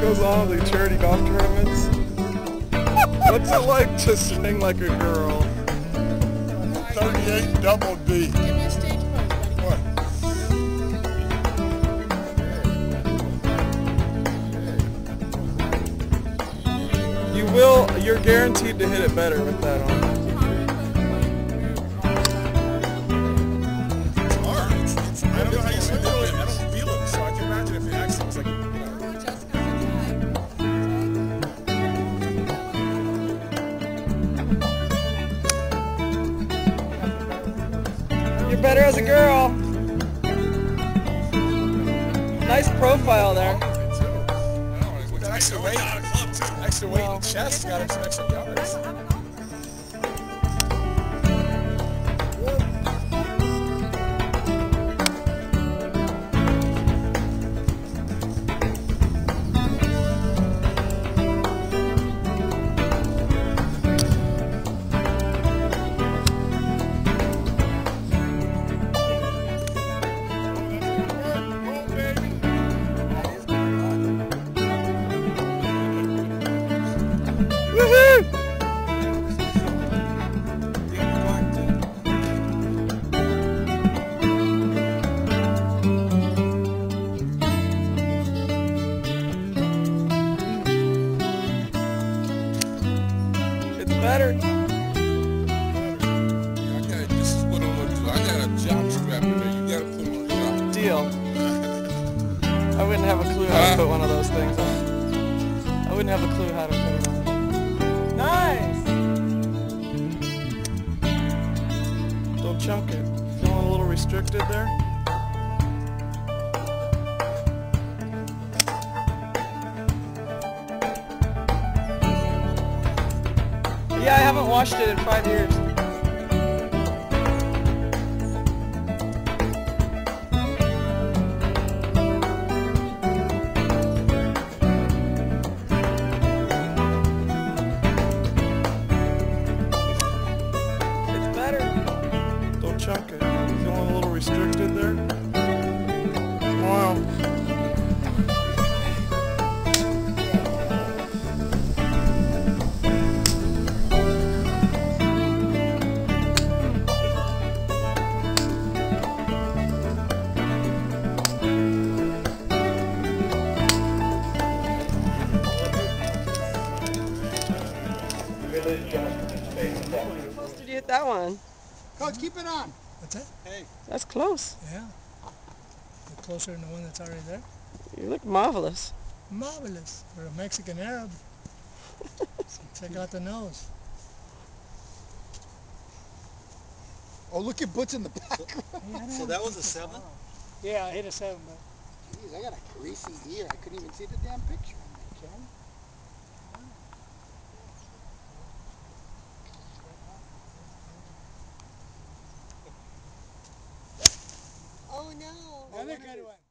goes on the charity golf tournaments? What's it like to swing like a girl? 38 double D. Give me a stage pose, buddy. What? You will, you're guaranteed to hit it better with that on. You're better as a girl. Nice profile there. Extra weight, extra weight in the chest got him some extra yards. Better. Okay, this is what I'm gonna do. I got a jock strap in there. You gotta put on a. Deal. I wouldn't have a clue how to put one of those things on. I wouldn't have a clue how to put it on. Nice! Don't chunk it. Feeling a little restricted there? Yeah, I haven't washed it in five years. Did you hit that one? Coach, keep it on. What's that? Hey. That's close. Yeah. Look closer than the one that's already there. You look marvelous. Marvelous for a Mexican Arab. Check out the nose. Oh, look at Butch in the back. So that was a seven? Yeah, I hit a seven, but Jeez, I got a greasy ear. I couldn't even see the damn picture Oh no. the other guy went.